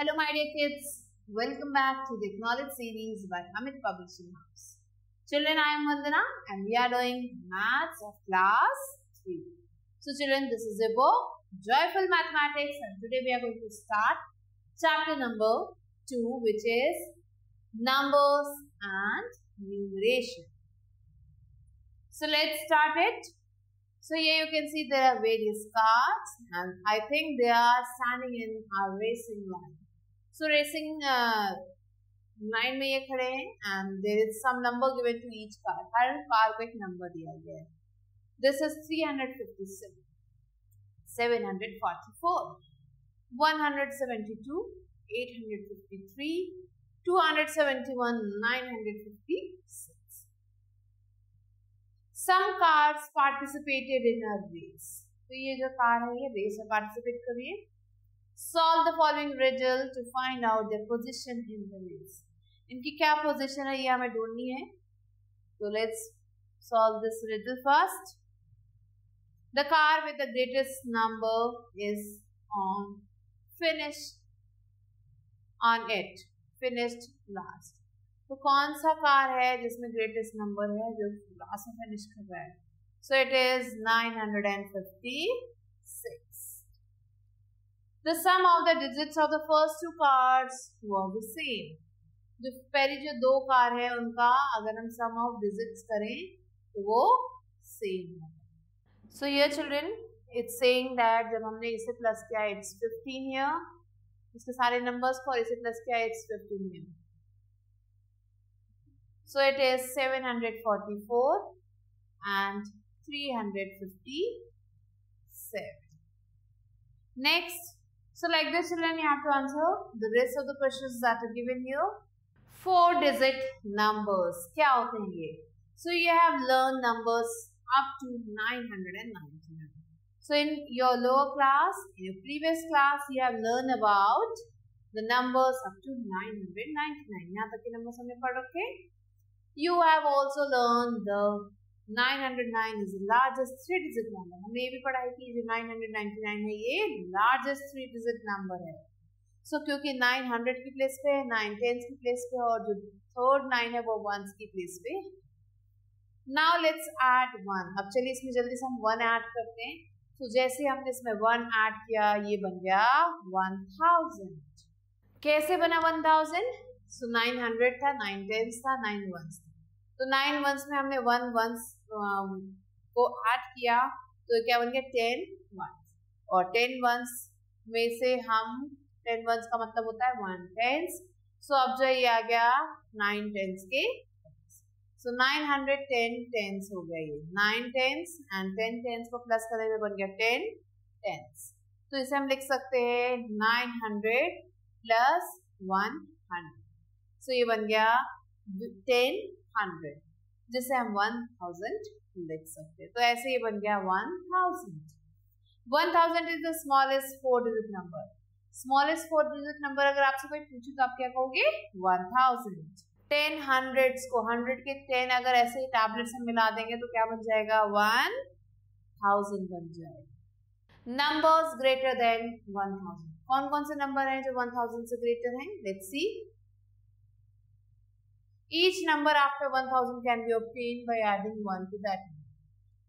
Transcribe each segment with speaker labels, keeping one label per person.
Speaker 1: Hello, my dear kids. Welcome back to the Acknowledge series by Amit Publishing House. Children, I am Vandana and we are doing Maths of Class 3. So, children, this is a book, Joyful Mathematics, and today we are going to start chapter number 2, which is Numbers and Numeration. So, let's start it. So here you can see there are various cards and I think they are standing in our racing line. So racing uh, line में ये खड़े हैं and there is some number given to each car. हर car को एक number दिया गया है. This is 357, 744, 172, 853, 271, 956. Some cars participated in a race तो ये जो कार है ये रेस में पार्टिसिपेट करिए solve the following result to find out the position in the race इनकी क्या पोजीशन है ये हमें ढूंढनी है तो let's solve this result first the car with the greatest number is on finish on it finished last तो कौन सा कार है जिसमें ग्रेटेस्ट नंबर है जो लास्ट में फिनिश कर रहा है so it is 956 the sum of the digits of the first two cards were the same. जो पहली जो दो कार है उनका अगर हम सम ऑफ़ डिजिट्स करें तो वो सेम है। सो ये चिल्ड्रन इट्स सेइंग दैट जब हमने इसे प्लस किया इट्स 15 हियर इसके सारे नंबर्स को और इसे प्लस किया it's 15 here So it is 744 and 357. Next, so like this children you have to answer the rest of the questions that are given here. Four digit numbers. क्या होते हैं ये? So you have learned numbers up to 999. So in your lower class, in your previous class, you have learned about the numbers up to 999. यहाँ तक के numbers हमने पढ़ रखे You have also learned the 909 is the largest three digit number. हमने ये भी जो 999 है ये largest three digit number है. So क्योंकि 900 की पे है, 9 tens की पे और जो नाइन है वो की पे. अब चलिए इसमें जल्दी से हम one add करते हैं. तो जैसे हमने इसमें one add किया ये बन गया 1000. कैसे बना 1000? सो so, 900 था 9 टेंस था 9 वंस था तो 9 वंस में हमने 1 वंस को ऐड किया तो क्या बन गया? टेन वंस और टेन वंस में से हम टेन वंस का मतलब होता है 1 टेंस सो अब जो ये आ गया 9 टेंस के सो so, 910 टेंस हो गया ये. 9 टेंस एंड 10 टेंस को प्लस करें हुए बन गया 10 टेंस तो इसे हम लिख सकते हैं 900 प्लस 100 सो ये बन गया टेन हंड्रेड जिसे हम वन थाउज़ेंड लिख सकते तो ऐसे ये बन गया one thousand. One thousand is the smallest four digit number. Smallest four digit number अगर आपसे कोई पूछे तो आप क्या कहोगे? One thousand. टेन हंड्रेड को, हंड्रेड के टेन अगर ऐसे ही टैबलेट में मिला देंगे तो क्या बन जाएगा? वन थाउज़ेंड बन जाएगा। Numbers greater than one thousand. कौन कौन से नंबर हैं जो वन थाउज़ेंड से ग्रेटर हैं? Let's see Each number after 1000 can be obtained by adding 1 to that.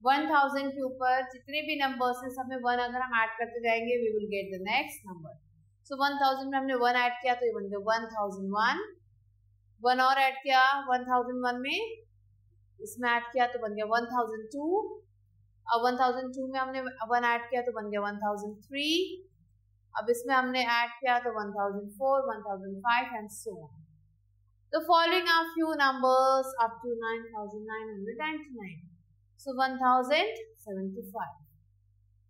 Speaker 1: 1000 के ऊपर जितने भी नंबर्स हैं सब में 1 अगर हम ऐड करते जाएँगे we will get the next number. So 1000 में हमने 1 ऐड किया तो ये बन गया 1001. 1 और ऐड किया 1001 में इसमें ऐड किया तो बन गया 1002. अब 1002 में हमने 1 ऐड किया तो बन गया 1003. अब इसमें हमने ऐड किया तो 1004, 1005 and so on. The following are few numbers up to 9999. So 1075,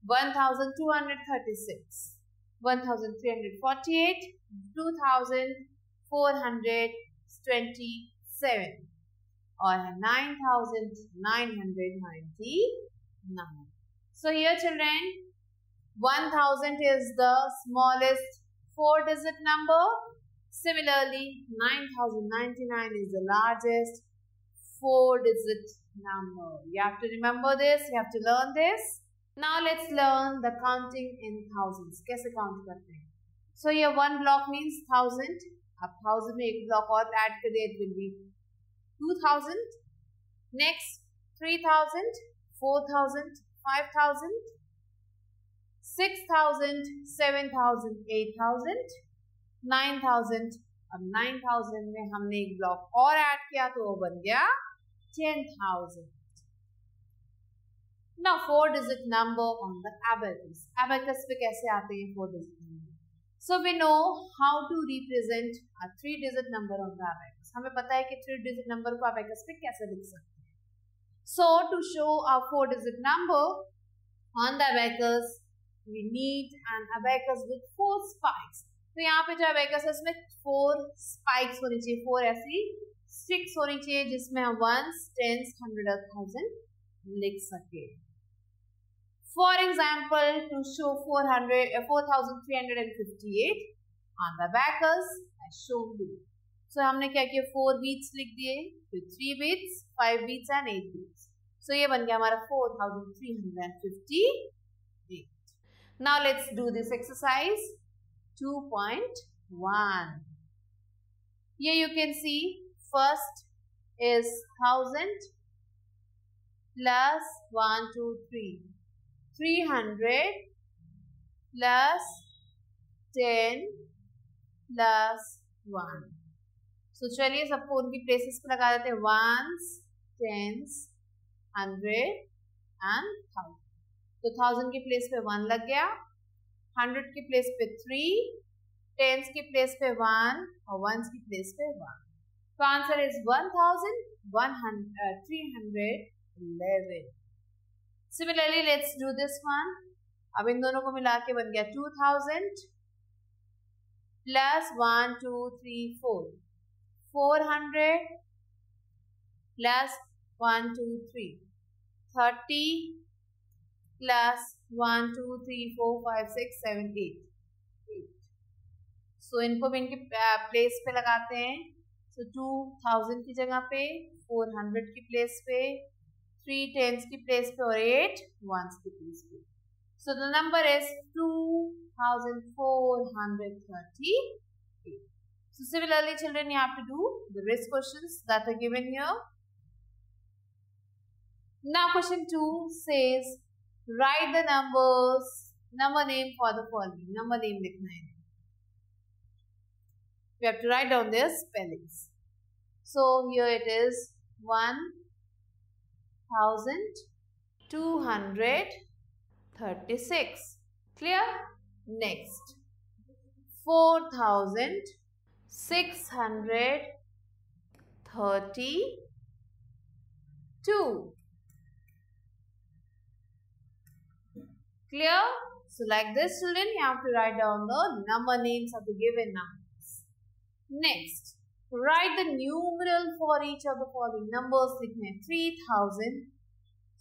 Speaker 1: 1236, 1348, 2427 or 9999. So here children, 1000 is the smallest four digit number Similarly, 9099 is the largest four-digit number. You have to remember this, you have to learn this. Now let's learn the counting in thousands. कैसे count करते हैं? So here one block means thousand. अब thousand में एक block और add कर दिया it will be two thousand. Next three thousand, four thousand, five thousand, six thousand, seven thousand, eight thousand, Nine thousand. अब नाइन थाउज़ेंड में हमने एक ब्लॉक और ऐड किया तो वो बन गया टेन थाउज़ेंड। ना four digit number on the abacus abacus पे कैसे आते हैं? Four digit so we know how to represent a three digit number on the abacus हमें पता है कि थ्री डिजिट नंबर को एबेकस पे कैसे लिख सकते हैं। So to show a four digit number on the abacus we need an abacus with four spikes तो यहाँ पे जो है उसमें four spikes होनी चाहिए, फोर ऐसी six होनी चाहिए जिसमें हम ones, tens, हंड्रेड और thousand लिख सके. For example, to show 400, uh, 4358 on the backers as shown below. So हमने क्या किया फोर बीट्स लिख दिए फिर three beads five beads and eight beads so ये बन गया हमारा four thousand three hundred and fifty eight now let's do this exercise two point one here you can see first is thousand plus one, two, three. 300 plus 10 plus 1. So, चलिए सबको उनकी places पे लगा देते हैं। Ones tens hundred and thousand तो thousand की place पे वन लग गया। हंड्रेड की प्लेस पे थ्री टेंस की प्लेस पे वन और वंस की प्लेस पे वन तो answer is one thousand one hundred three hundred eleven Similarly, let's do this one. अब इन दोनों को मिला के बन गया two thousand plus one two three four four hundred plus one two three thirty plus one two three four five six seven eight. So इनको भी इनके प्लेस पे लगाते हैं। सो टू थाउज़ेंड की जगह पे फोर हंड्रेड की प्लेस पे थ्री टेंस की प्लेस पे और एट वंस की प्लेस पे। So the number is two thousand four hundred thirty So similarly, children, you have to do the rest questions that are given here. Now, question two says write the numbers. Number name for the following. Number name we have to write down their spellings. So here it is. 1236 clear? Next. 4632 Clear? So like this children, you have to write down the number names of the given numbers. Next, write the numeral for each of the following numbers. लिखने 3000.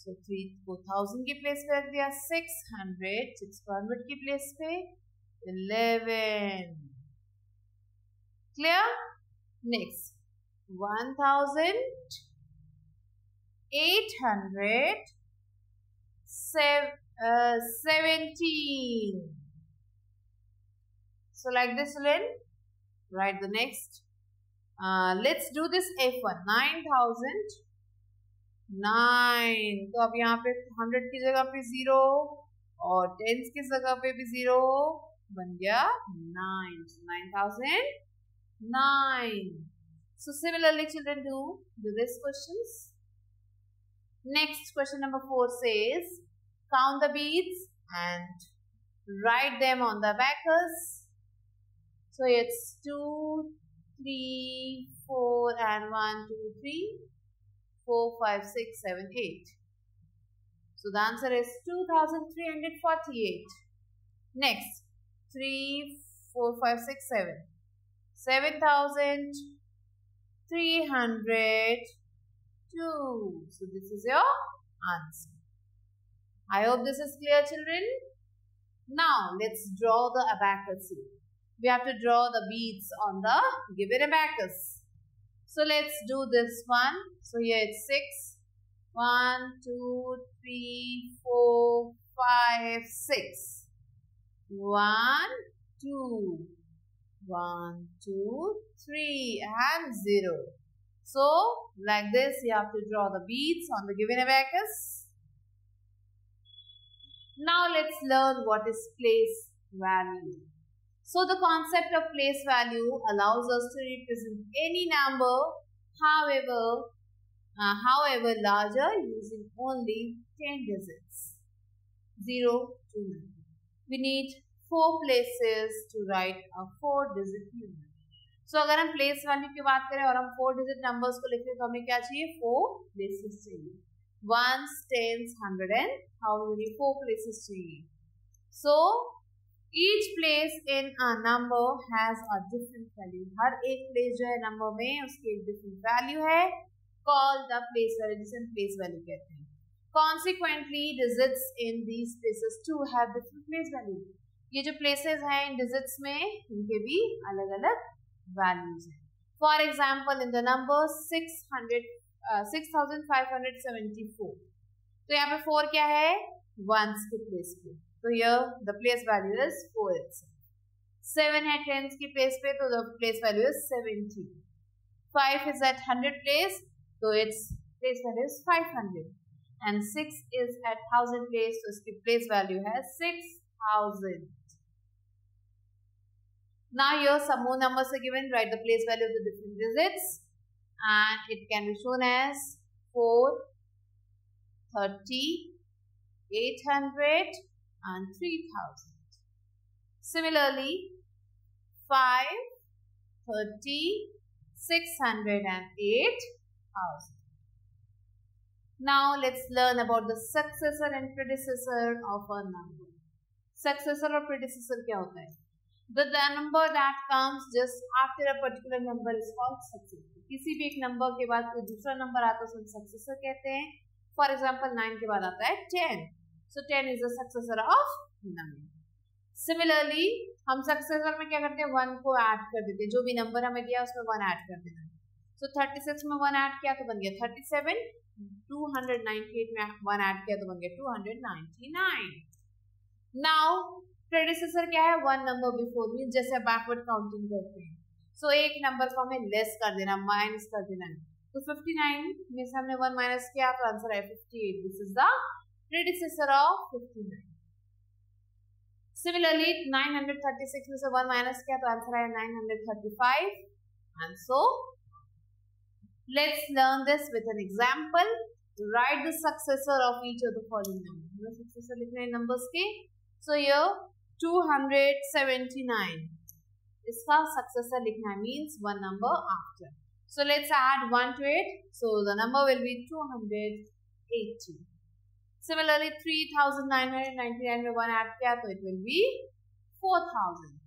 Speaker 1: So 3 को 1000 के place पे दिया 600 600 के place पे 11 Clear. Next 1800 7 uh, 17. So like this you will write the next. Uh, let's do this F1. 9000. 9. तो अब 100 0 or 10 की 0 बन 9. So 9000. 9. So similarly children do, do these questions. Next question number 4 says count the beads and write them on the backers so it's 2 three, four, and one, two, three, four, five, six, seven, eight. So the answer is 2348. Next, 3, 4, 5, 6, 7. 7302. So this is your answer. I hope this is clear children. Now let's draw the abacus we have to draw the beads on the given abacus. So let's do this one. So here it's 6. 1, 2, 3, 4, 5, 6. 1, two. One, two, three, and zero. So, like this, you have to draw the beads on the given abacus. Now, let's learn what is place value. So, the concept of place value allows us to represent any number, however, uh, however larger using only 10 digits. 0 to 9. We need four places to write a four digit number. So so, अगर हम place value की बात करें और हम four digit numbers को लिखें तो हमें क्या चाहिए फोर प्लेसेस चाहिए Ones tens hundred and thousand four places चाहिए so each place in a number has a different value हर एक प्लेस जो है नंबर में उसकी एक डिफरेंट वैल्यू है कॉल द प्लेस वैल्यू जिसे हम प्लेस वैल्यू कहते हैं Consequently, digits in these places too have different place value. ये जो प्लेसेस हैं इन डिजिट्स में इनके भी अलग अलग वैल्यूज हैं for example in the number six hundred six thousand five hundred seventy four तो यहाँ पे फोर क्या है? वंस के प्लेस पे। तो यह the place value is four it's seven है टेंस की प्लेस पे तो the place value is seventy five is at hundred place तो its place value is five hundred and six is at thousand place तो इसकी place value है six thousand Now here some more numbers are given. Write the place value of the different digits. and it can be shown as 4, 30, 800 and 3000. Similarly, 5, 30, 600 and 8000. Now let's learn about the successor and predecessor of a number. Successor or predecessor kya hota hai? The, the number that comes just after a particular number is called successor. किसी भी एक number के बाद कोई दूसरा number आता है उसको सक्सेसर कहते हैं। फॉर एग्ज़ाम्पल नाइन के बाद आता है ten so ten is the of nine similarly हम सक्सेसर में क्या करते हैं? वन को ऐड कर देते हैं। जो भी नंबर हमें दिया, उसमें वन ऐड कर देना। सो थर्टी सिक्स में वन ऐड किया तो बन गया thirty seven two hundred ninety eight में वन ऐड किया तो बन गया two hundred ninety nine now predecessor क्या है? वन नंबर बिफोर मीन जैसे बैकवर्ड काउंटिंग करते हैं। सो so, एक नंबर को हमें लेस कर देना माइनस कर देना तो 59 में से हमने वन माइनस किया तो आंसर है 58 this is the predecessor of 59 similarly 936 में से वन माइनस किया तो आंसर है 935 and so let's learn this with an example write the successor of each of the following numbers successor लिखना है numbers के so here 279 इसका successor लिखना means one number after so let's add 1 to it so the number will be 280 similarly 3999 में 1 add किया तो it will be 4000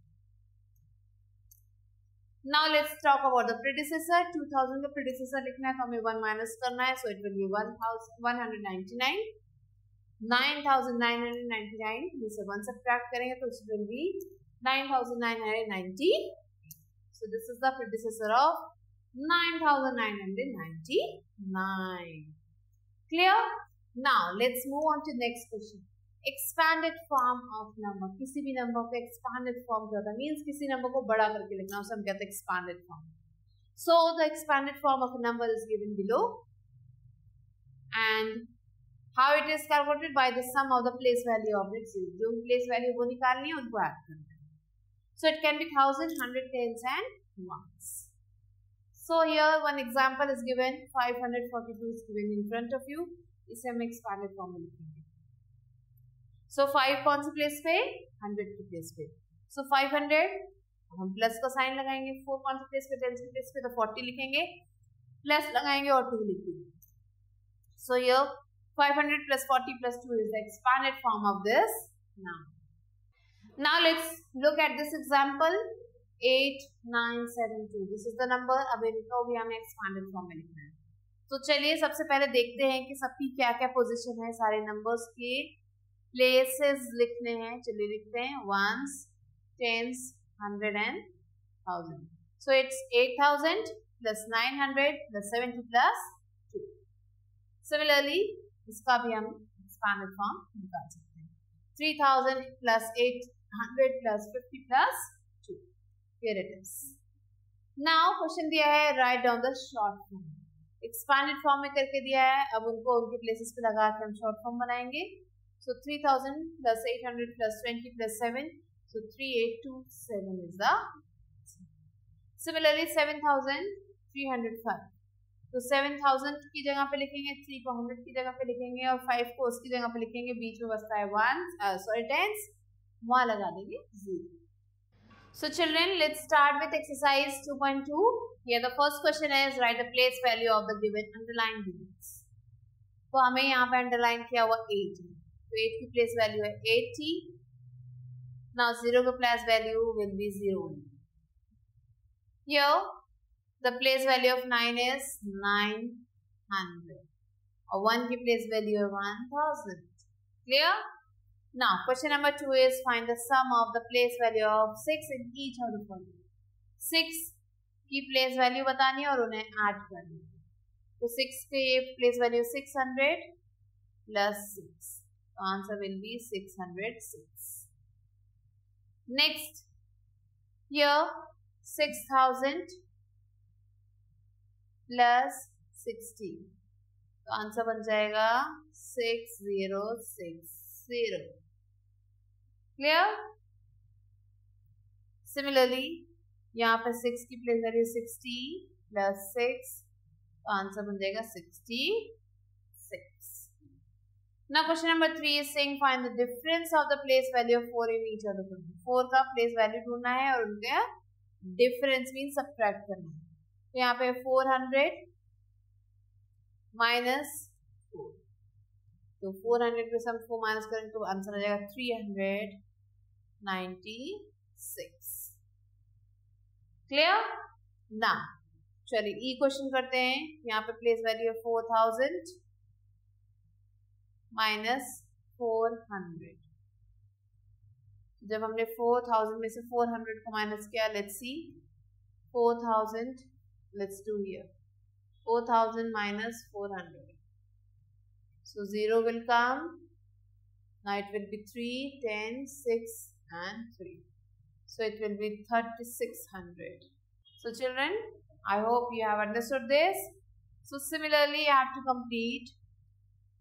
Speaker 1: now let's talk about the predecessor 2000 का predecessor लिखना है तो हमें 1 minus करना है so it will be 1199 9999 में से वन सब्ट्रैक्ट करेंगे तो it will be 9990 so this is the predecessor of 9999 clear now let's move on to next question expanded form of number किसी भी नंबर को expanded form क्या होता है मीन्स किसी नंबर को बड़ा करके लिखना उसे हम कहते हैं expanded form so the expanded form of a number is given below and how it is calculated by the sum of the place value of its जो place value वो निकालनी है उनको ऐड करना है so it can be thousand hundred tens and ones so here one example is given 542 is given in front of you इसे हम expanded form में लिखेंगे so 5 कौन सी place पे 100 की place पे so 500 हम प्लस का साइन लगाएंगे 4 कौन सी place पे 10 की place पे तो 40 लिखेंगे प्लस लगाएंगे और 2 लिखेंगे so here 500 plus 40 plus 2 is the expanded form of this number. Now let's look at this example. 8972. This is the number. अब इनको भी हमें expanded form में लिखना है। तो चलिए सबसे पहले देखते हैं कि सबकी क्या क्या पोजीशन है सारे नंबर्स के। प्लेसेस लिखने हैं। चलिए लिखते हैं। Ones tens hundred and thousand so it's eight thousand plus nine hundred plus seventy plus two इसका भी हम एक्सपैंडेड फॉर्म निकाल सकते हैं। Three thousand plus eight 100 plus 50 plus 2. Here it is. Now question दिया है write down the short form. Expanded form में करके दिया है अब उनको उनके places पे लगा के हम short form बनाएँगे. So 3000 plus 800 plus 20 plus 7. So 3827 is the. Similarly 7305. तो सेवन थाउज़ेंड की जगह पे लिखेंगे थ्री को हंड्रेड की जगह पे लिखेंगे और फाइव को उसकी जगह पे लिखेंगे बीच में बसता है वन सॉरी टेंस वहाँ लगा देंगे zero so children let start with exercise two point two ये the first question is write the place value of the given underline digits तो हमें यहाँ पे अंडरलाइन किया हुआ एट है। तो एट की प्लेस वैल्यू है एटी नाउ ज़ीरो का place value will be zero the place value of nine is nine hundred और वन की प्लेस वैल्यू है one thousand clear now question number 2 is find the sum of the place value of 6 in each of the following 6 की place value बतानी और उन्हें add करनी है. तो 6 के place value 600 plus 6 the answer will be 606 next here 6000 plus sixty तो answer बन जाएगा six zero six zero clear similarly यहाँ पे सिक्स की place value sixty plus six तो आंसर बन जाएगा sixty six Now question number three is saying find the difference of the place value of four in each other. Four का place value ढूंढना है और उनका difference means subtract करना है. तो यहाँ पे फोर हंड्रेड माइनस फोर तो फोर हंड्रेड पे हम फोर माइनस करेंगे तो आंसर आ जाएगा three hundred ninety six. Clear ना चलिए ई क्वेश्चन करते हैं। यहाँ पे प्लेस वैल्यू है four thousand minus four hundred जब हमने फोर थाउज़ेंड में से फोर हंड्रेड को माइनस किया let's see four thousand let's do here 4000 minus 400 so 0 will come now it will be 3 10 6 and 3 so it will be 3600 so children i hope you have understood this so similarly you have to complete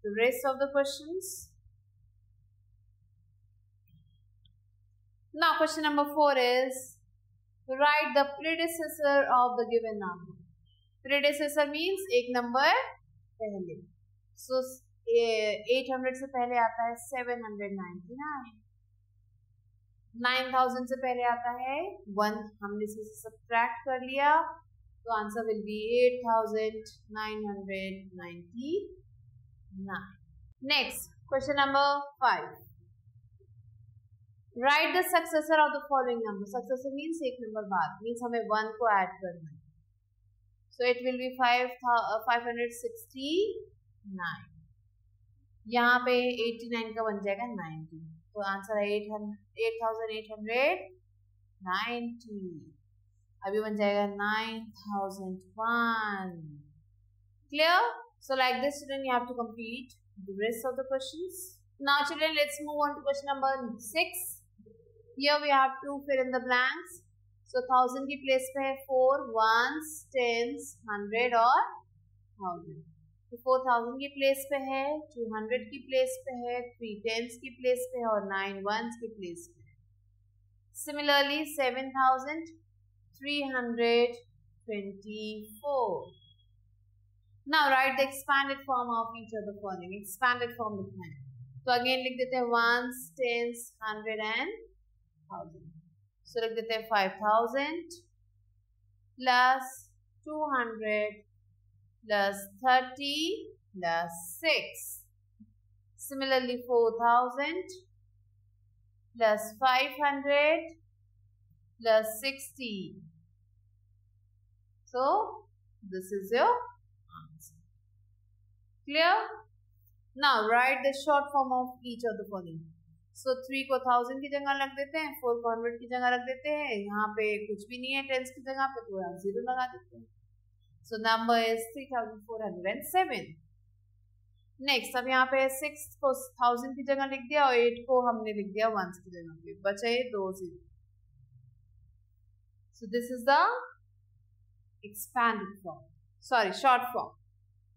Speaker 1: the rest of the questions now question number 4 is write the predecessor of the given number. Predecessor means एक number पहले. So 800 से पहले आता है 799. 9000 से पहले आता है। 1 हमने इसे सब्ट्रैक्ट कर लिया। तो answer will be 8999 next question number 5 write the successor of the following number successor means एक नंबर बाद मीन्स हमें वन को ऐड करना है। So it will be five five hundred sixty nine यहाँ पे एटी नाइन का बन जाएगा नाइनटी तो आंसर है एट हंड्रेड नाइनटी अभी बन जाएगा nine clear so like this student you have to complete the rest of the questions now children let's move on to question number six here we have to fill in the blanks so thousand की place पे है four once tens hundred और तो four thousand की place पे है two hundred की place पे है थ्री टेंस की प्लेस पे है और नाइन वंस की प्लेस पे है similarly seven thousand three hundred twenty four Now write the expanded form of each of the following. Expanded form लिखना है. तो अगेन लिख देते हैं ones, tens, hundred and thousand so लिख देते हैं five thousand plus two hundred plus thirty plus six similarly 4000 plus 500 plus 60 so this is your answer clear now write the short form of each of the following so three को thousand की जगह रख देते हैं four को hundred की जगह रख देते हैं यहाँ पे कुछ भी नहीं है टेंस की जगह पे तो यहाँ ज़ीरो लगा देते हैं so number is three thousand four hundred and seven next अब यहाँ पे सिक्स को थाउजेंड की जगह लिख दिया और एट को हमने लिख दिया वंस की जगह पे बचे दो zero so this is the expanded form sorry short form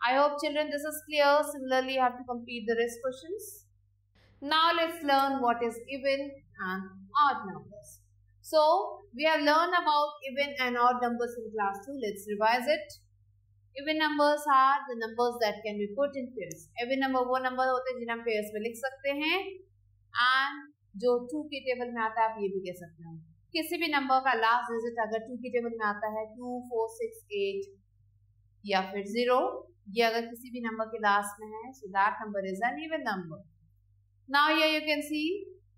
Speaker 1: i hope children this is clear similarly you have to complete the rest questions now let's learn what is even and odd numbers So, we have learned about even and odd numbers in class 2 let's revise it. Even numbers are the numbers that can be put in pairs even number वो number होते हैं जिन्हें हम pairs में लिख सकते हैं। And जो टू की टेबल में आता है, आप ये भी कह सकते हैं। किसी भी नंबर का लास्ट डिजिट अगर टू की टेबल में आता है टू फोर सिक्स एट या फिर ज़ीरो ये अगर किसी भी नंबर के लास्ट में है so that number is an even number now ये you can see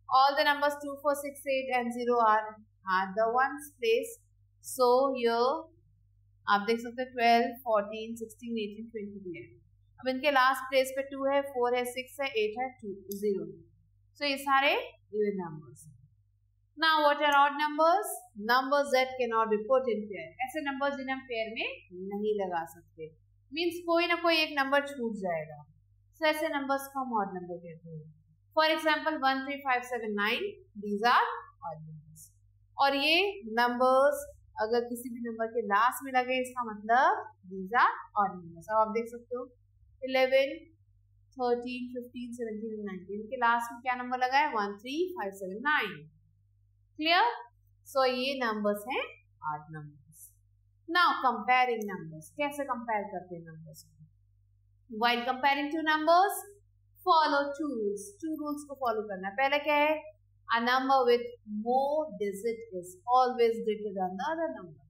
Speaker 1: all the numbers 2 4 6 8 and 0 are at the ones place so here आप देख सकते हैं twelve fourteen sixteen eighteen twenty है अब इनके लास्ट प्लेस पे टू है फोर है सिक्स है एट है टू ज़ीरो सो ये सारे even numbers Now what are odd numbers? Numbers that cannot be put in pair. ऐसे नंबर जिन्हें हम पेयर में नहीं लगा सकते. मीन्स कोई ना कोई एक नंबर छूट जाएगा. So, ऐसे नंबर्स को हम ऑड नंबर कहते हैं. For example one three five seven nine these are odd numbers और ये नंबर्स अगर किसी भी नंबर के लास्ट में लगे, इसका मतलब दीज आर ऑड नंबर्स अब आप देख सकते हो eleven thirteen fifteen seventeen nineteen के लास्ट में क्या नंबर लगा है? One three five seven nine clear so ये नंबर्स हैं आठ नंबर्स नाउ कंपेयरिंग नंबर्स कैसे कंपेयर करते हैं नंबर्स को? While comparing two numbers follow two rules two rules को फॉलो करना पहले क्या है? A number with more digit is always greater than the other number.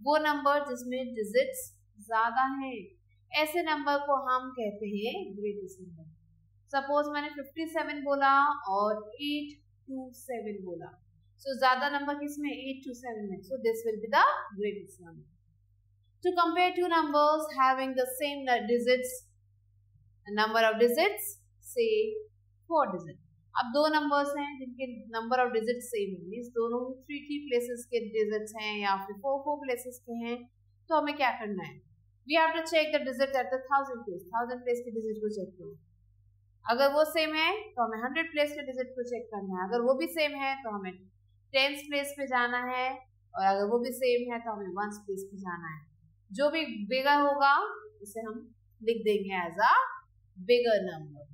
Speaker 1: वो नंबर जिसमें डिजिट्स ज़्यादा हैं। ऐसे नंबर को हम कहते हैं ग्रेटेस्ट नंबर सपोज़ मैंने 57 बोला और 827 बोला। सो so, ज़्यादा नंबर किसमें? 8 to 7 में। So this will be the greatest number to compare two numbers having the same digits number of digits say four digit अब दो नंबर्स हैं जिनके नंबर ऑफ़ डिजिट सेम है. मीन्स दोनों थ्री थ्री प्लेसेस के digits हैं या फिर फोर फोर प्लेसेस के हैं तो हमें क्या करना है? We have to check the digit at the thousand place thousand place के डिजिट को चेक करो. अगर वो सेम है तो हमें हंड्रेड प्लेस के डिजिट को चेक करना है. अगर वो भी सेम है तो हमें टेंथ प्लेस पे जाना है. और अगर वो भी सेम है तो हमें वन प्लेस पे जाना है. जो भी बिगर होगा, उसे हम लिख देंगे as a bigger number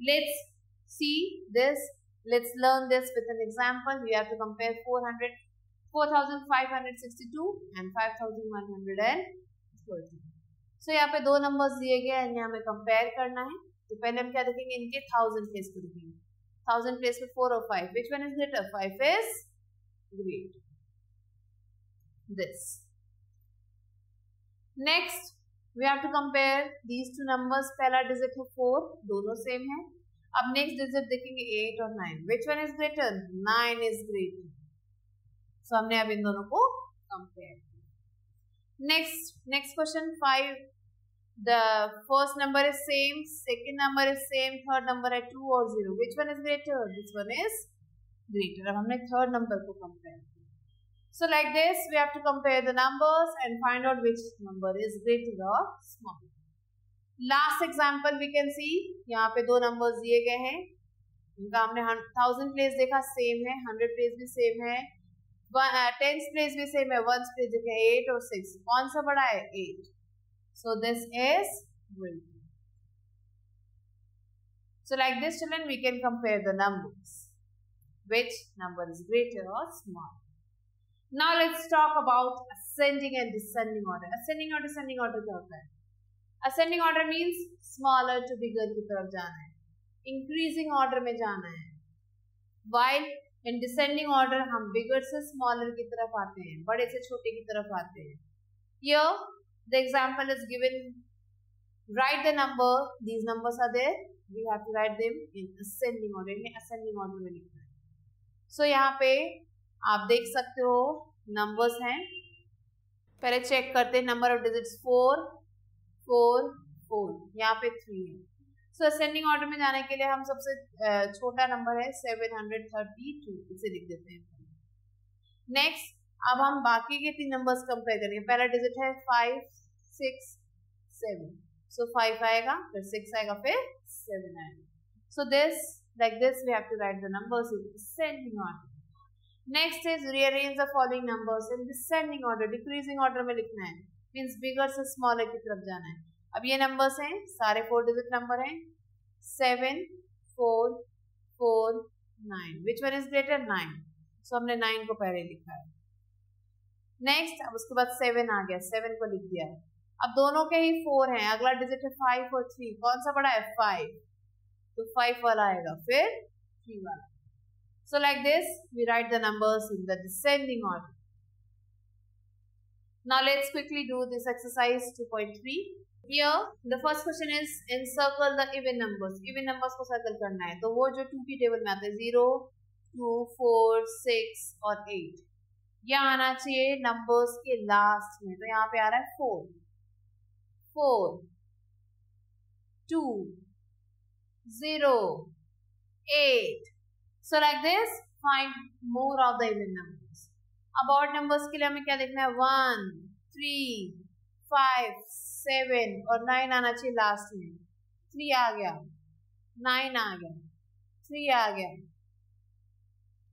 Speaker 1: let's see this. Let's learn this with an example. We have to compare 400 4562 and 5130 so, यहाँ पे दो नंबर्स दिए गए हैं हमें कंपेयर करना है। तो पहले हम क्या देखेंगे? इनके थाउज़ेंड प्लेस को देखेंगे। थाउज़ेंड प्लेस में फोर और five which one is greater five is great this next we have to compare these two numbers पहला डिजिट है फोर दोनों सेम है। अब नेक्स्ट डिजिट देखेंगे एट और nine which one is greater nine is greater so हमने अब इन दोनों को compare next next question five the first number is same second number is same third number है टू और zero which one is greater this one is greater अब हमने third number को कंपेयर किया। so like this we have to compare the numbers and find out which number is greater or smaller last example we can see यहाँ पे दो numbers दिए गए हैं इनका हमने थाउजेंड प्लेस देखा सेम है हंड्रेड प्लेस भी सेम है टेंथ प्लेस भी सेम है वन प्लेस देखे एट और सिक्स कौन सा बड़ा है eight so this is So like this children we can compare the numbers. Which number is greater or smaller? Now let's talk about ascending and descending order. Ascending or descending order क्या होता है ascending order means smaller to bigger की तरफ़ जाना है increasing order में जाना है वाइल इन डिसेंडिंग ऑर्डर हम बिगर से स्मॉलर की तरफ़ आते हैं बड़े से छोटे की तरफ़ आते हैं Here the example is given write the number these numbers are there we have to write them in ascending order इन्हें ascending order में लिखना है so यहाँ पे आप देख सकते हो नंबर्स हैं। पहले चेक करते हैं number of digits four four four यहाँ पे थ्री है। सो असेंडिंग ऑर्डर में जाने के लिए हम सबसे छोटा नंबर है सेवन हंड्रेड थर्टी टू इसे लिख देते हैं। नेक्स्ट अब हम बाकी के तीन नंबर्स कंपेयर करेंगे। पहला डिजिट है five six seven so five आएगा, फिर सिक्स आएगा, फिर सेवन आएगा। So this like this we have to write the numbers in descending order next is rearrange the following numbers in descending order decreasing order में लिखना है. Means बिगर से smaller की तरफ़ जाना है. अब ये नंबर्स हैं. सारे फोर डिजिट नंबर हैं. Seven four four nine which one is greater nine so हमने नाइन को पहले लिखा है. नेक्स्ट अब उसके बाद सेवन आ गया. सेवन को लिख दिया. है अब दोनों के ही फोर हैं. अगला डिजिट है फाइव और थ्री कौन सा बड़ा है? फाइव तो फाइव वाला आएगा. फिर थ्री वाला. So like this, we write the numbers in the descending order. Now let's quickly do this exercise 2.3. Here, the first question is encircle the even numbers. Even numbers को circle करना है. तो वो जो 2 की table में आता है 0, 2, 4, 6 और 8. यह आना चाहिए numbers के last में. तो यहाँ पे आ रहा है 4. 4, 2, 0, 8, so like this find more of the even numbers अब ऑड नंबर्स के लिए हमें क्या देखना है? वन थ्री फाइव सेवन और नाइन आना चाहिए लास्ट में। थ्री आ गया। नाइन आ गया। थ्री आ गया।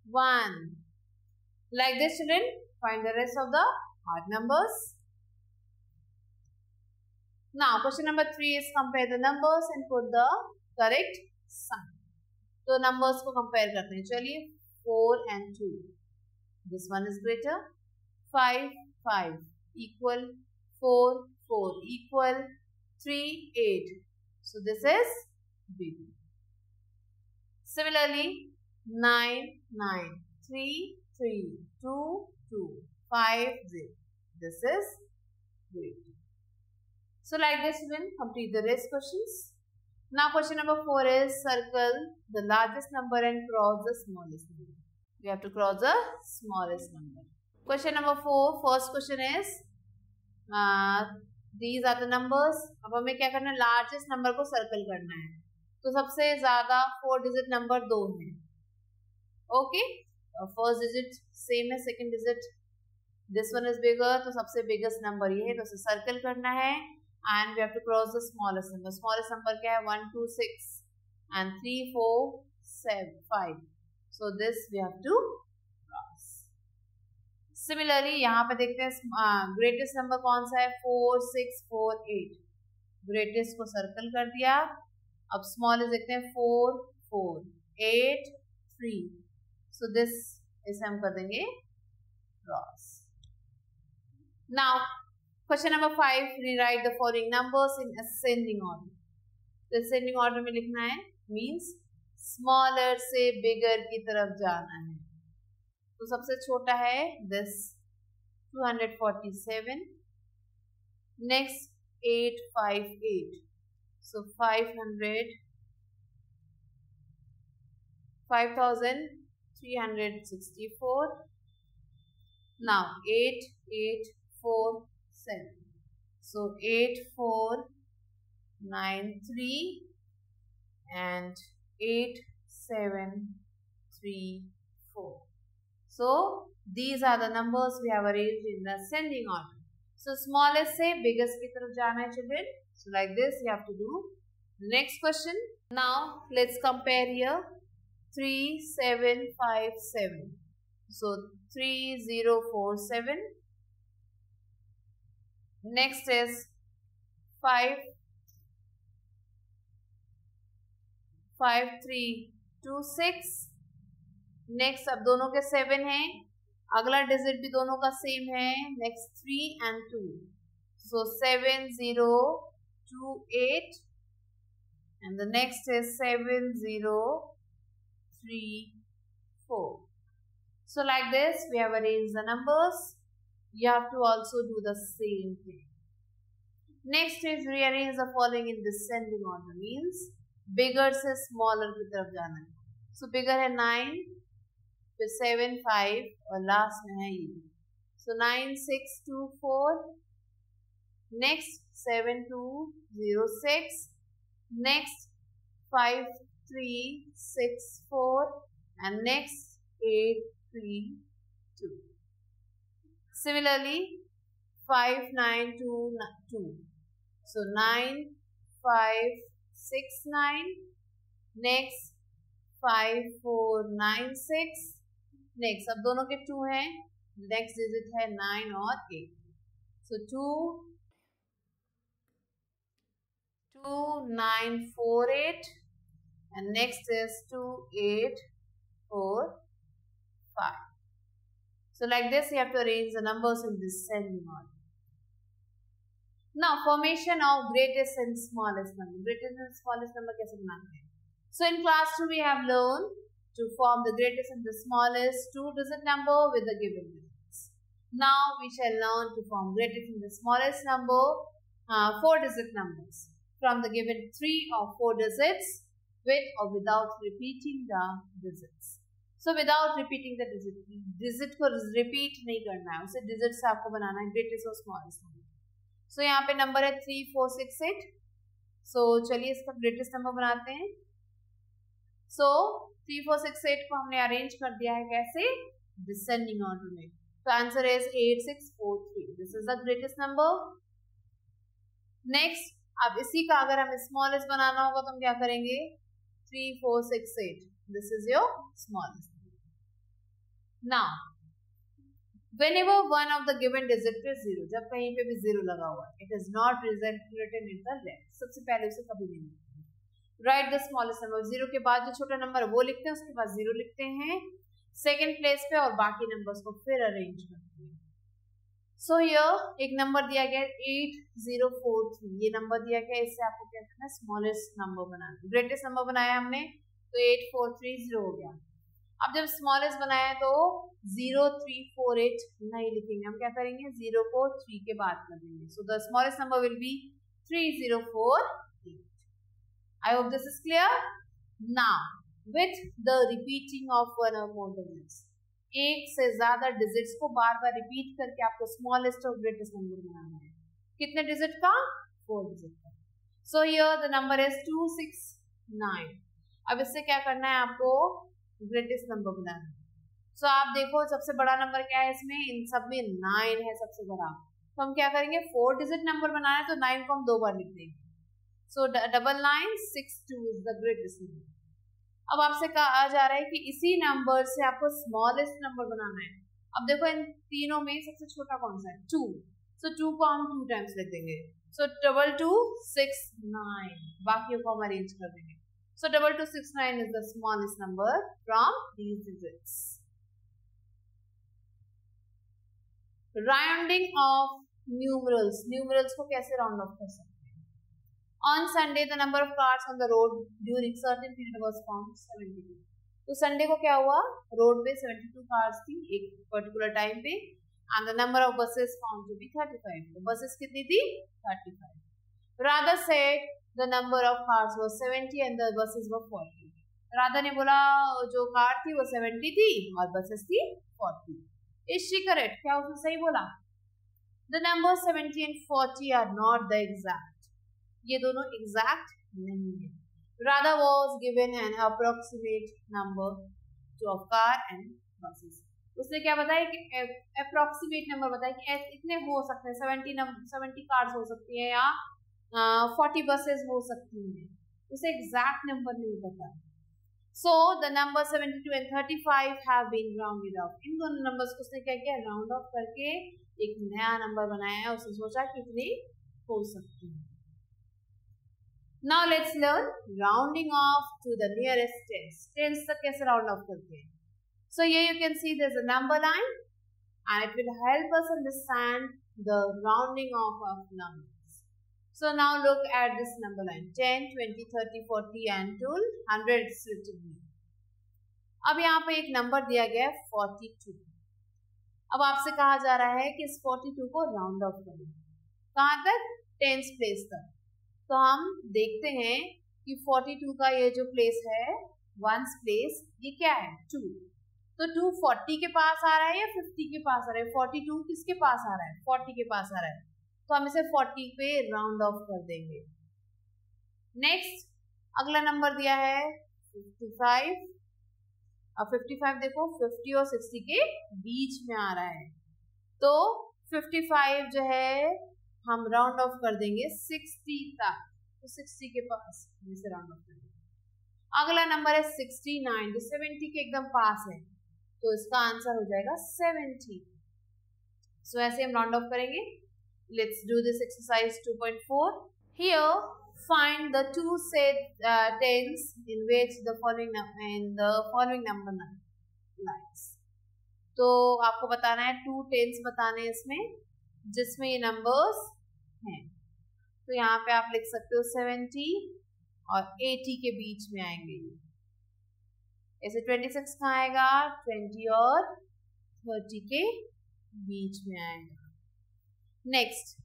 Speaker 1: One like this children find the rest of the odd numbers now question number three is compare the numbers and put the correct sign तो नंबर्स को कंपेयर करते हैं। चलिए four and two this one is greater five five equal four four equal three eight so this is B similarly nine nine three three two two five zero this is greater so like this complete the rest question Now question number 4 is circle the largest number and cross the smallest number. We have to cross the smallest number. Question number 4, first question is uh, these are the numbers. अब हमें क्या करना है largest number को circle करना है तो सबसे ज़्यादा फोर डिजिट नंबर दो है ओके फ़र्स्ट डिजिट सेम है second digit this one is bigger तो सबसे बिगेस्ट नंबर ये है तो उसे सर्कल करना है and we have to cross the smallest number. Smallest number क्या है 1, 2, 6 and 3, 4, 7, 5. So this we have to cross. Similarly यहाँ पे देखते हैं greatest number कौन सा है 4, 6, 4, 8. Greatest को circle कर दिया. अब smallest देखते हैं 4, 4, 8, 3. So this इसे हम कर देंगे cross. Now question number five rewrite the following numbers in ascending order तो असेंडिंग ऑर्डर में लिखना है मींस स्मॉलर से बिगर की तरफ़ जाना है। तो सबसे छोटा है this 247 next 858 so 500 5364 now 8 8 4 7. So 8493 and 8734. So these are the numbers we have arranged in the ascending order. So smallest say biggest ki taraf jana hai children. So like this you have to do. Next question. Now let's compare here. 3757. So 3047 next is five five three two six next अब दोनों के seven है। अगला digit भी दोनों का same है। Next three and two so seven zero two eight and the next is seven zero three four so, like this, we have arranged the numbers. You have to also do the same thing. Next is rearrange the following in descending order means bigger से smaller की तरफ़ जाना है. So bigger है 9, फिर 7, 5 और last में है ये. So 9, 6, 2, 4. Next 7, 2, 0, 6. Next 5, 3, 6, 4 and next 8, 3, 2. Similarly, 5, 9, 2, 2. So 9, five six nine next five four nine six next अब दोनों के टू हैं. नेक्स्ट डिजिट है नाइन और eight so two two nine four eight and next is 2, 8, 4, 5. So like this you have to arrange the numbers in descending order. Now formation of greatest and smallest number. Greatest and smallest number कैसे बनाते हैं? So in class 2 we have learned to form the greatest and the smallest two digit number with the given digits. Now we shall learn to form greatest and the smallest number uh, four digit numbers from the given three or four digits with or without repeating the digits. So without repeating the digit digit को repeat नहीं करना है, उसे digit से आपको बनाना है greatest और smallest number so यहाँ पे नंबर है three four six eight so चलिए इसका ग्रेटेस्ट नंबर बनाते हैं. So three four six eight को हमने अरेंज कर दिया है कैसे? डिसेंडिंग ऑर्डर में. तो answer is eight six four three this is the greatest number next अब इसी का अगर हमें स्मॉलेस्ट बनाना होगा तो हम क्या करेंगे? Three four six eight this is your smallest Now, whenever one of the given digit is zero, जब कहीं पे भी zero लगा हुआ it is not written in the left. सबसे पहले उसे कभी नहीं लिखते right the smallest number zero के बाद जो छोटा नंबर है वो लिखते हैं उसके बाद ज़ीरो लिखते हैं। सेकेंड प्लेस पे और बाकी नंबर्स को फिर अरेंज करते हैं। So, ये एक नंबर दिया गया एट ज़ीरो फोर थ्री ये नंबर दिया गया इससे आपको क्या करना है? स्मॉलेस्ट नंबर बनाना ग्रेटेस्ट नंबर बनाया हमने तो एट फोर थ्री ज़ीरो हो गया। अब जब स्मॉलेस्ट बनाया तो ज़ीरो थ्री फोर एट नहीं लिखेंगे। हम क्या करेंगे? ज़ीरो को थ्री के बाद कर देंगे। So the smallest number will be three zero four eight I hope this is clear now with the repeating of one of more digits एक से ज़्यादा डिजिट्स को बार बार रिपीट करके आपको स्मॉलेस्ट और ग्रेटेस्ट नंबर बनाना है। कितने डिजिट का? फोर डिजिट का। So here the number is two six nine अब इससे क्या करना है आपको? ग्रेटेस्ट नंबर बनाना है। सो आप देखो, सबसे बड़ा नंबर क्या है इसमें? इन सब में नाइन है सबसे बड़ा। तो हम क्या करेंगे? फोर डिजिट नंबर बनाना है तो नाइन को हम दो बार लिख देंगे। So double nine six two is the greatest number अब आपसे कहा जा रहा है कि इसी नंबर से आपको स्मॉलेस्ट नंबर बनाना है। अब देखो, इन तीनों में सबसे छोटा कौन सा है? टू सो टू को हम टू टाइम्स लिख देंगे। So double two six nine बाकी को हम अरेंज कर देंगे। So double two six nine is the smallest number from these digits rounding off numerals numerals को कैसे राउंड ऑफ कर सकते On Sunday, the number of cars on the road during certain period was found 72. तो Sunday को क्या हुआ road पे 72 cars थी एक पर्टिकुलर टाइम पे and the number of buses found to be 35 तो बसेस कितनी थी 35 Radha said the number of cars was 70 and the buses were 40 Radha ने बोला, जो कार थी वो 70 थी और बसेस थी 40 इज़ शी क्या उसने सही बोला? The number 70 and 40 are not the exact ये दोनों एग्जैक्ट नहीं है। Radha was given an approximate number to of car and buses. उसने क्या बताया कि अप्रोक्सीमेट नंबर बताया कि इतने हो सकते हैं सेवेंटी सेवेंटी कार्स हो सकती है या फोर्टी बसेस हो सकती हैं उसे एग्जैक्ट नंबर नहीं पता so the number seventy two and thirty five been off इन दोनों नंबर्स को उसने क्या किया राउंड ऑफ़ करके एक नया नंबर बनाया है उसने सोचा कि कितनी हो सकती है Now let's learn rounding off to the nearest tens. Tens तक कैसे round off करते हैं? So here you can see there's a number line and it will help us understand the rounding off of numbers. So now look at this number line. 10, 20, 30, 40 and till 100 is written here. अब यहाँ पे एक number दिया गया है 42. अब आपसे कहा जा रहा है कि इस 42 को राउंड ऑफ़ करें। कहाँ तक? टेंस प्लेस तक। तो हम देखते हैं कि 42 का ये जो प्लेस है वंस प्लेस ये क्या है? टू तो टू फोर्टी के पास आ रहा है या फिफ्टी के पास आ रहा है? फोर्टी टू किसके पास आ रहा है? फोर्टी के पास आ रहा है। तो हम इसे फोर्टी पे राउंड ऑफ़ कर देंगे। नेक्स्ट, अगला नंबर दिया है फिफ्टी फाइव। अब फिफ्टी फाइव देखो, फिफ्टी और सिक्सटी के बीच में आ रहा है। तो फिफ्टी फाइव जो है, हम राउंड ऑफ़ कर देंगे सिक्सटी तक। तो सिक्सटी के पास इसे राउंड ऑफ़ कर देंगे। अगला नंबर है सिक्सटी नाइन, जो सेवेंटी के एकदम पास है। तो इसका आंसर हो जाएगा सेवेंटी। सो ऐसे हम राउंड ऑफ़ करेंगे। Let's do this exercise 2.4 here find the two set uh, tens in which the following in the following number lies. तो आपको बताना है टू टेंस बताने हैं इसमें जिसमें ये नंबर्स हैं। तो यहाँ पे आप लिख सकते हो सेवेंटी और एटी के बीच में आएँगे। ये ऐसे ट्वेंटी सिक्स कहाँ आएगा? ट्वेंटी और थर्टी के बीच में आएगा। नेक्स्ट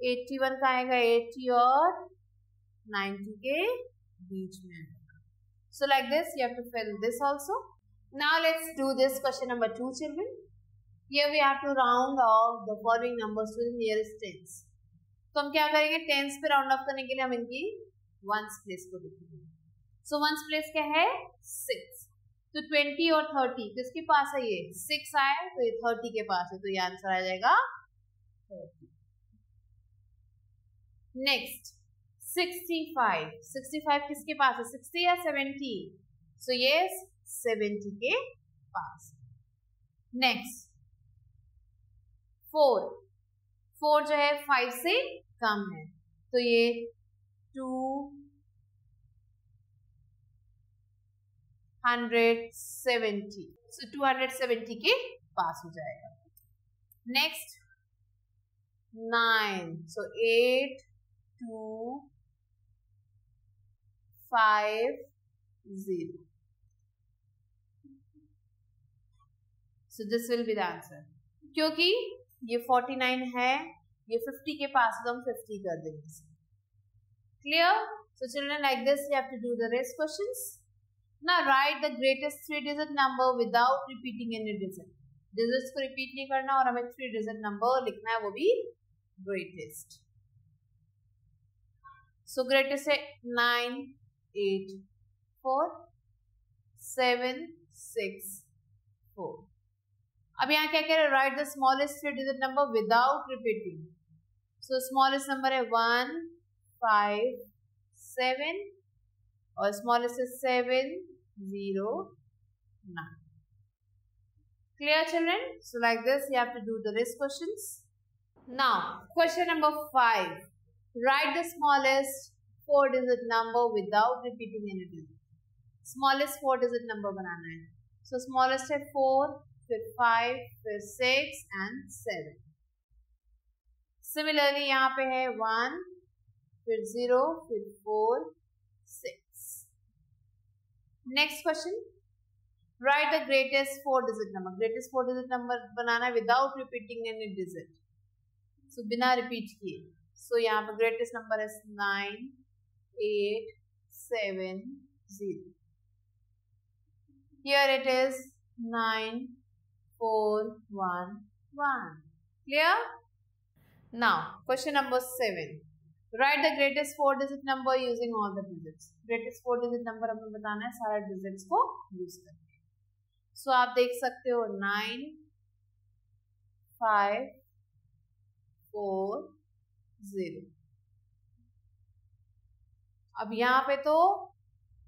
Speaker 1: एट्टी वन का आएगा एट्टी और नाइन्टी के बीच में। So like this you have to fill this also Now, let's do this question number 2 children. Here we have to round off the following numbers to the nearest tens. तो हम क्या करेंगे? Tense पे round of करने के लिए हम इनकी वंस प्लेस को लिखेंगे सो वंस प्लेस क्या है? सिक्स तो ट्वेंटी और थर्टी किसके पास है ये? सिक्स आए तो ये थर्टी के पास है तो ये आंसर आ जाएगा thirty next sixty five sixty five किसके पास है? सिक्सटी या सेवेंटी सो ये सेवेंटी के पास नेक्स्ट फोर फोर जो है फाइव से कम है। तो ये two hundred seventy so two hundred seventy के पास हो जाएगा। Next nine so eight two five zero this will be the answer क्योंकि ये फोर्टी नाइन है, ये फिफ्टी के पास तो हम फिफ्टी कर देंगे। Clear so children like this you have to do the rest question ना right the greatest three digit number without repeating any digit digit को रिपीट नहीं करना और हमें थ्री डिजिट नंबर लिखना है, वो भी ग्रेटेस्ट so greatest है nine eight four seven six four अब यहाँ क्या कह रहे हैं right the smallest three digit number without repeating so smallest number है वन फाइव सेवन और स्मॉलेस्ट है seven zero nine clear children so like this you have to do the rest questions now question number 5 write the smallest four digit number without repeating any digit smallest four digit number banana. Hai so, smallest है 4 फिर five फिर six and seven similarly यहाँ पे है one फिर zero फिर four six next question right the greatest four digit number greatest four digit number banana without repeating any digit so बिना repeat किए. सो यहाँ पर ग्रेटेस्ट नंबर है nine eight seven zero here it is nine four one one clear now question number seven right the greatest four digit number using all the digits greatest four digit number हमें बताना है सारे digits को use करना सो so, आप देख सकते हो नाइन फाइव फोर 0. अब यहाँ पे तो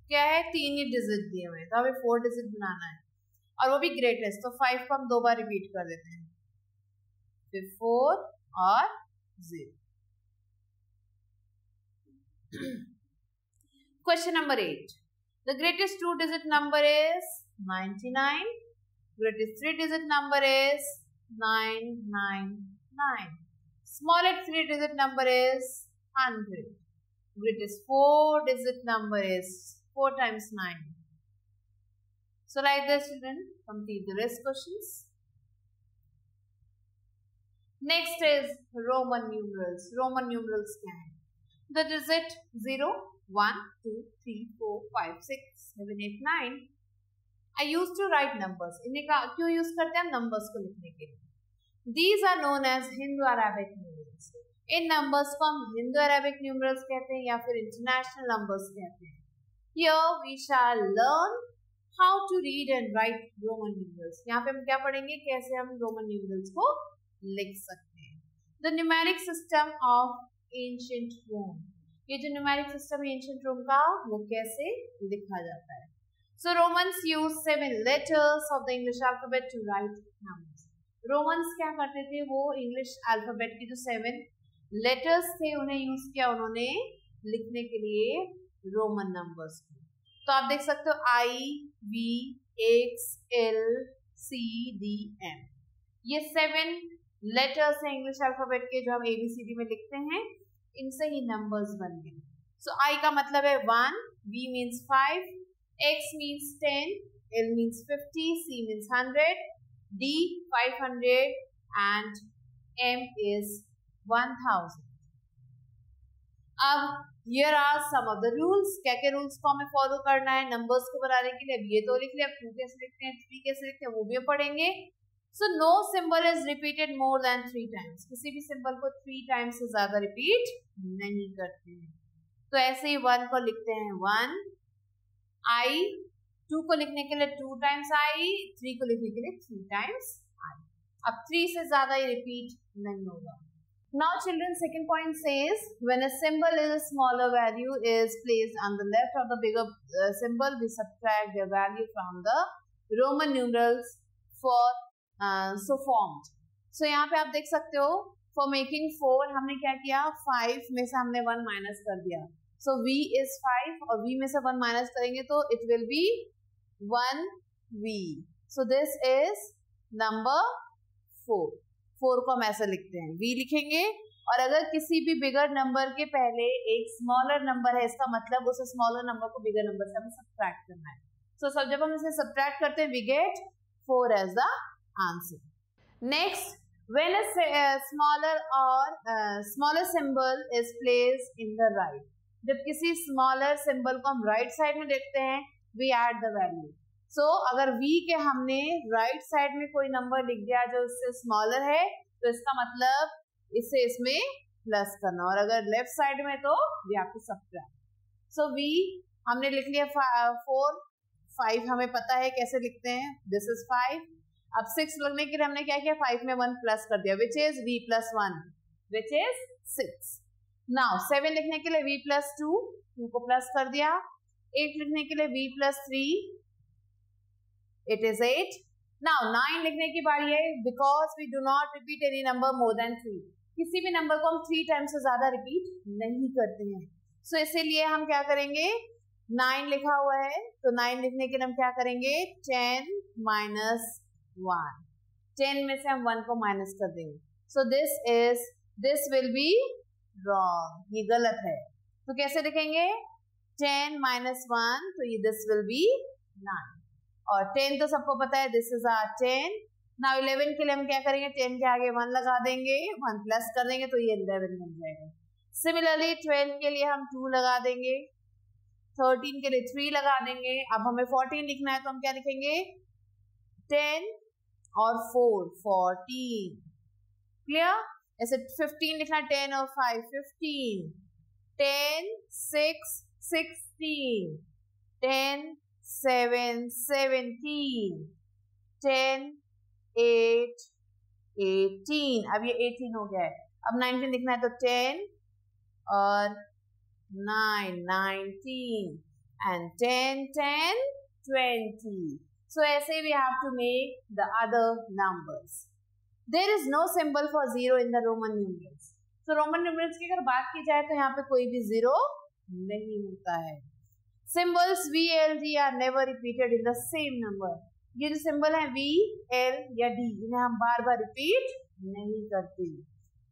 Speaker 1: क्या है? तीन ही डिजिट दिए हुए तो हमें फोर डिजिट बनाना है। और वो भी ग्रेटेस्ट तो फाइव को हम दो बार रिपीट कर देते हैं। फिर फोर और zero question number eight the greatest two digit number is 99 greatest three digit number is 999 smallest three digit number is 100 greatest four digit number is 4 times 9 So like this children, complete the rest questions. Next is Roman numerals. Roman numerals क्या है? The digit 0, 1, 2, 3, 4, 5, 6, 7, 8, 9. I used to write numbers. इन्हें का क्यों use करते हैं numbers को लिखने के लिए? These are known as Hindu-Arabic numerals. In numbers को हम Hindu-Arabic numerals कहते हैं या फिर international numbers कहते हैं. Here we shall learn how to read and write Roman numerals यहाँ पे हम क्या पढ़ेंगे कैसे हम रोमन न्यूमरल्स को लिख सकते हैं the numeric system of ancient Rome ये जो न्यूमेरिक सिस्टम है एंशियंट रोम का वो कैसे लिखा जाता है so Romans use seven letters of the English alphabet to write numbers Romans क्या करते थे? वो इंग्लिश अल्फ़ाबेट के जो सेवन लेटर्स थे, उन्हें यूज़ किया उन्होंने लिखने के लिए रोमन नंबर्स को। तो आप देख सकते हो I V X L C D M ये सेवन लेटर्स हैं इंग्लिश अल्फ़ाबेट के, जो हम एबीसीडी में लिखते हैं। इनसे ही नंबर्स बन गए। सो आई का मतलब है one V means five X means ten L means fifty C means hundred hundred and M is one thousand अब here are some of the rules क्या क्या रूल्स को हमें फॉलो करना है? नंबर्स को बनाने के लिए। अब ये तो लिख लिया टू कैसे लिखते हैं? थ्री कैसे लिखते हैं? वो भी पढ़ेंगे। So no symbol is repeated more than three times किसी भी सिंबल को थ्री टाइम्स से ज़्यादा रिपीट नहीं करते हैं। तो ऐसे ही वन को लिखते हैं। वन आई टू को लिखने के लिए टू टाइम्स आई थ्री को लिखने के लिए थ्री टाइम्स आई अब थ्री से ज़्यादा ही रिपीट नहीं होगा Now children second point says when a symbol is a smaller value is placed on the left of the bigger uh, symbol we subtract their value from the Roman numerals for so formed so यहाँ पे आप देख सकते हो for making four हमने क्या किया five में से हमने वन माइनस कर दिया सो वी इज़ फाइव और वी में से वन माइनस करेंगे तो it will be one V. So this is number four four को हम ऐसे लिखते हैं. वी लिखेंगे और अगर किसी भी बिगर नंबर के पहले एक स्मॉलर नंबर है इसका मतलब उस स्मॉलर नंबर को बिगर नंबर से हमें सब्ट्रैक्ट करना है. सो so, सब जब हम इसे सब्ट्रैक्ट करते हैं we get four as the a, a smaller or uh, smaller symbol is placed in the right, जब किसी स्मॉलर सिंबल को हम राइट right साइड में देखते हैं we add the value so अगर v के हमने राइट right साइड में कोई नंबर लिख दिया जो उससे स्मॉलर है तो इसका मतलब इसे इसमें प्लस करना। और अगर लेफ़्ट साइड में तो have to subtract so v हमने लिख लिया फोर फाइव हमें पता है कैसे लिखते हैं। दिस इज़ फाइव अब सिक्स लगने के लिए हमने क्या किया? फाइव में वन प्लस कर दिया which is V plus one which is six now seven लिखने के लिए वी प्लस टू टू को प्लस कर दिया। एट लिखने के लिए V plus three it is eight now nine लिखने की बारी है because we do not repeat any number more than three किसी भी नंबर को हम थ्री टाइम्स से ज़्यादा रिपीट नहीं करते हैं. सो so, इसीलिए हम क्या करेंगे? नाइन लिखा हुआ है तो नाइन लिखने के लिए हम क्या करेंगे? टेन माइनस वन टेन में से हम वन को माइनस कर देंगे. So this is this will be wrong ये गलत है. तो कैसे लिखेंगे? टेन माइनस वन तो ये दिस विल बी नाइन और टेन तो सबको पता है this is are ten now eleven के लिए हम क्या करेंगे? टेन के आगे वन लगा देंगे वन प्लस कर देंगे तो ये इलेवन बन जाएगा. सिमिलरली ट्वेल्व के लिए हम टू लगा देंगे. थर्टीन के लिए थ्री लगा देंगे. अब हमें फोर्टीन लिखना है तो हम क्या लिखेंगे? टेन और फोर फोर्टीन क्लियर ऐसे फिफ्टीन लिखना टेन और five fifteen ten six sixteen ten seven seventeen ten eight eighteen अब ये एटीन हो गया है अब नाइनटीन लिखना है तो टेन और nine nineteen and ten ten twenty So ऐसे we have to make the other numbers. There is no symbol for zero in the Roman numerals. So Roman numerals की अगर बात की जाए तो यहाँ पे कोई भी zero नहीं होता है। Symbols V, L, D are never repeated in the same number. ये जो सिंबल है V, L या D इन्हें हम बार बार रिपीट नहीं करते।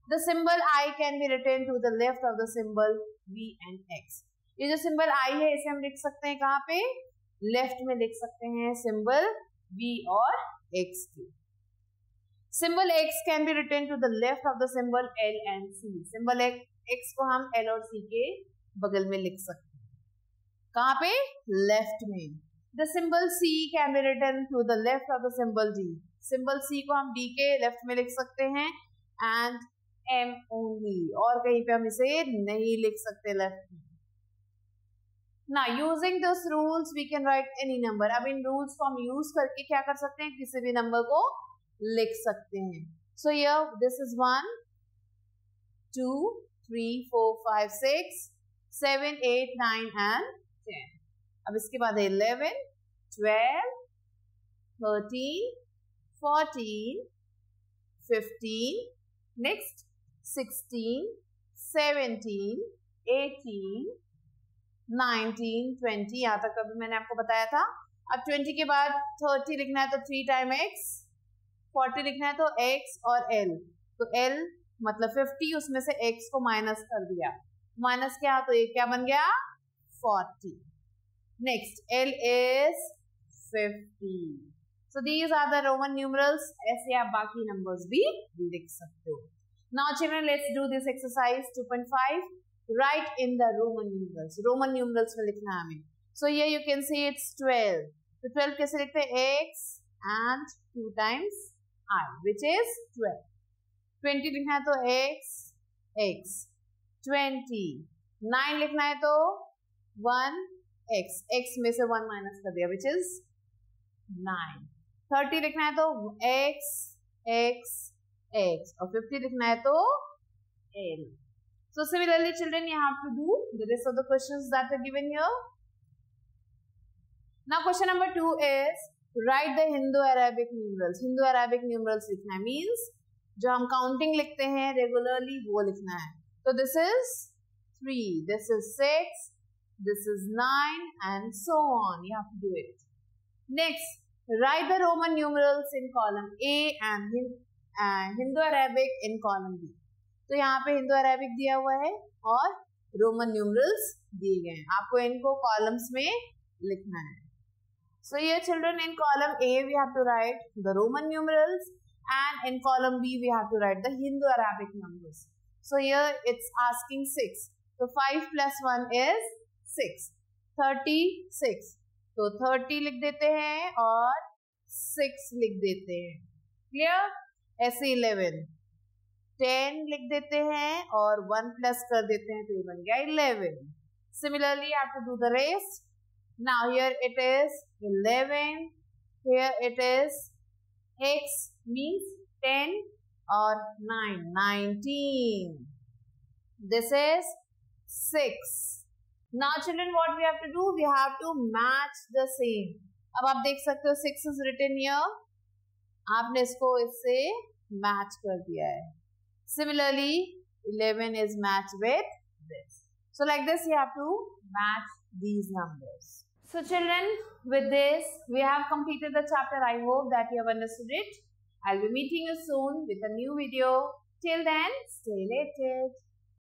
Speaker 1: The symbol I can be written to the left of the symbol V and X. ये जो सिंबल आई है इसे हम लिख सकते हैं कहाँ पे? लेफ़्ट में लिख सकते हैं सिंबल बी और एक्स की। Symbol X can be written to the left of the symbol L and C symbol X को हम एल और सी के बगल में लिख सकते हैं। कहाँ पे? लेफ़्ट में। The symbol C can be written to the left of the symbol D symbol C को हम डी के लेफ़्ट में लिख सकते हैं एंड एम ओनली और कहीं पे हम इसे नहीं लिख सकते लेफ़्ट में। ना using this rules we can write any number अब इन रूल्स को हम यूज़ करके क्या कर सकते हैं? किसी भी नंबर को लिख सकते हैं। So yeah this is one two three four five six seven eight nine and ten अब इसके बाद eleven twelve thirteen fourteen fifteen next sixteen seventeen eighteen nineteen twenty यहाँ तक अभी मैंने आपको बताया था। अब ट्वेंटी के बाद थर्टी लिखना है तो थ्री टाइम एक्स फोर्टी लिखना है तो एक्स और एल तो एल मतलब फिफ्टी उसमें से एक्स को माइनस कर दिया। माइनस क्या तो ये क्या बन गया? Forty. Next L is fifty so these are the Roman numerals ऐसे आप बाकी नंबर्स भी लिख सकते हो। Now children let's do this exercise 2.5 right in the Roman numerals Roman numerals में लिखना है हमें। सो ये यू कैन सी इट्स 12 तो ट्वेल्व कैसे लिखते हैं? X and two times I which is twelve twenty लिखना है तो एक्स एक्स ट्वेंटी। नाइन लिखना है तो वन एक्स। एक्स में से वन माइनस कर दिया विच इज़ नाइन। थर्टी लिखना है तो एक्स एक्स एक्स। और फिफ्टी लिखना है तो L. So similarly children you have to do the rest of the question that are given your now question number two is write the Hindu Arabic numerals Hindu Arabic numerals लिखना है means जो हम counting लिखते हैं regularly वो लिखना है। So this is three, this is six, this is nine, and so on. You have to do it. Next, write the Roman numerals in column A and Hindu-Arabic in column B. तो यहाँ पे Hindu Arabic दिया हुआ है और Roman numerals दिए गए हैं आपको इनको कॉलम्स में लिखना है So here children in column A we have to write the Roman numerals and in column B we have to write the Hindu-Arabic numbers. So, here it's asking 6. So 5 plus 1 is 6. 36. तो 30 लिख देते हैं और 6 लिख देते हैं clear ऐसे 11 10 लिख देते हैं और 1 प्लस कर देते हैं तो ये बन गया 11 सिमिलरली आप to do the rest Now, here it is 11. Here it is x means 10 or 9. 19. This is 6. Now children what we have to do? We have to match the same. अब आप देख सकते हो 6 is written here. आपने इसको इससे match कर दिया है. Similarly 11 is matched with this. So like this you have to match these numbers. So children, with this, we have completed the chapter. I hope that you have understood it. I'll be meeting you soon with a new video. Till then, stay related.